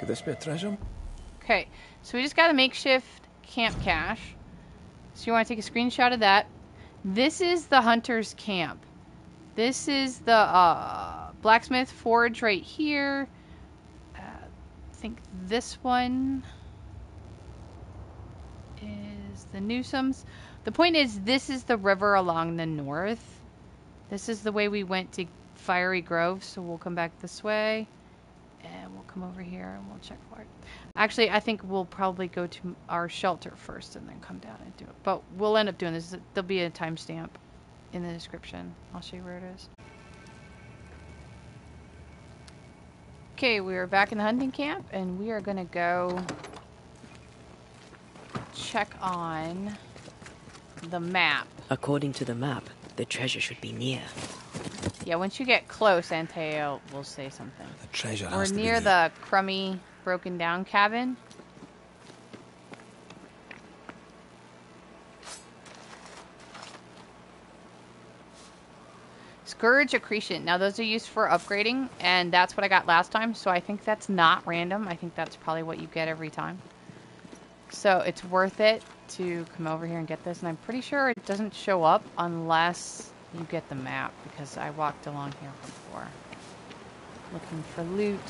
Could this be a treasure? Okay, so we just got a makeshift camp cache. So you want to take a screenshot of that. This is the hunter's camp. This is the uh, blacksmith forge right here. Uh, I think this one is the Newsoms. The point is, this is the river along the north. This is the way we went to Fiery Grove, so we'll come back this way. And we'll come over here and we'll check for it. Actually, I think we'll probably go to our shelter first and then come down and do it. But we'll end up doing this. There'll be a timestamp in the description. I'll show you where it is. Okay, we are back in the hunting camp and we are going to go check on the map. According to the map, the treasure should be near. Yeah, once you get close, Antea will say something. The treasure We're has to near near. the crummy, broken down cabin. Scourge accretion. Now those are used for upgrading, and that's what I got last time. So I think that's not random. I think that's probably what you get every time. So it's worth it to come over here and get this. And I'm pretty sure it doesn't show up unless you get the map because I walked along here before looking for loot.